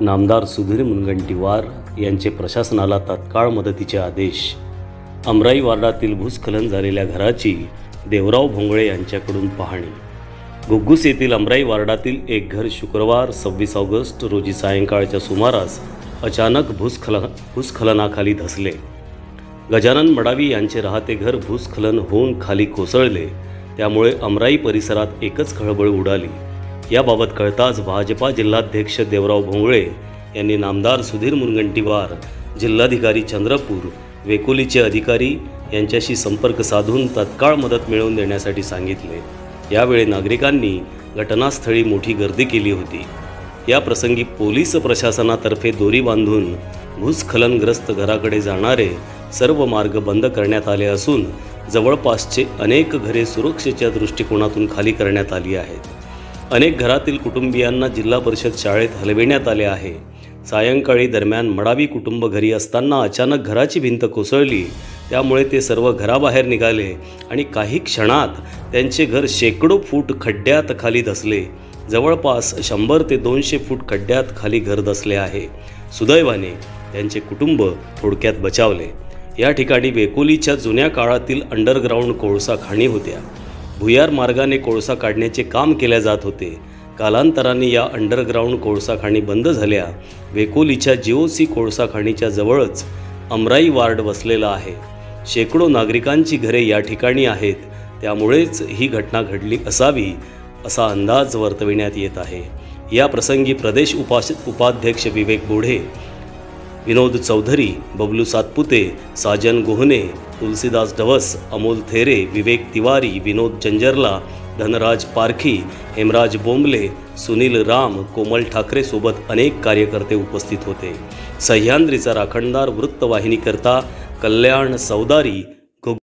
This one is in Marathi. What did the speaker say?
नामदार सुधीर मुनगंटीवार यांचे प्रशासनाला तात्काळ मदतीचे आदेश. अमराई वार्डातील भूस्खलन झालेल्या घराची देवराव भोंगळे यांच्याकडून पाहणी. घुग्गुस येथील अमराई वार्डातील एक घर शुक्रवार सव्वीस ऑगस्ट रोजी सायंकाळच्या सुमारास अचानक भूस्खल भूस्खलनाखाली धसले. गजानन मडावी यांचे राहते घर भूस्खलन होऊन खाली कोसळले. त्यामुळे अमराई परिसरात एकच खळबळ उडाली. याबाबत कळताच भाजपा जिल्हाध्यक्ष देवराव भोंगळे यांनी नामदार सुधीर मुनगंटीवार जिल्हाधिकारी चंद्रपूर वेकोलीचे अधिकारी यांच्याशी संपर्क साधून तत्काळ मदत मिळवून देण्यासाठी सांगितले. यावेळी नागरिकांनी घटनास्थळी मोठी गर्दी केली होती. या प्रसंगी पोलीस प्रशासनातर्फे दोरी बांधून भूस्खलनग्रस्त घराकडे जाणारे सर्व मार्ग बंद करण्यात आले असून जवळपासचे अनेक घरे सुरक्षेच्या दृष्टिकोनातून खाली करण्यात आली आहेत. अनेक घरातील कुटुंबियांना जिल्हा परिषद शाळेत हलविण्यात आले आहे. सायंकाळी दरम्यान मडावी कुटुंब घरी असताना अचानक घराची भिंत कोसळली. त्यामुळे ते सर्व घराबाहेर निघाले आणि काही क्षणात त्यांचे घर शेकडो फूट खड्ड्यात खाली धसले. जवळपास शंभर ते दोनशे फूट खड्ड्यात खाली घर धसले आहे. सुदैवाने त्यांचे कुटुंब थोडक्यात बचावले. या ठिकाणी वेकोलीच्या जुन्या काळातील अंडरग्राऊंड कोळसा खाणी होत्या. भुयार मार्गाने कोळसा काढण्याचे काम केले जात होते. कालांतराने या अंडरग्राऊंड कोळसा खाणी बंद झाल्या. वेकोलीच्या जिओसी कोळसा खाणीच्या जवळच अमराई वार्ड वसलेला आहे. शेकडो नागरिकांची घरे या ठिकाणी आहेत. त्यामुळेच ही घटना घडली असावी असा अंदाज वर्तविण्यात येत आहे. या प्रसंगी प्रदेश उपाश उपाध्यक्ष विवेक बोढे विनोद चौधरी बबलू सातपुते साजन गोहने तुलसीदास ढवस अमोल थेरे विवेक तिवारी विनोद जंजरला धनराज पारखी हेमराज बोंबले सुनील राम कोमल ठाकरे सोबत अनेक कार्यकर्ते उपस्थित होते. सह्याद्रीचा राखणदार वृत्तवाहिनीकरता कल्याण सौदारी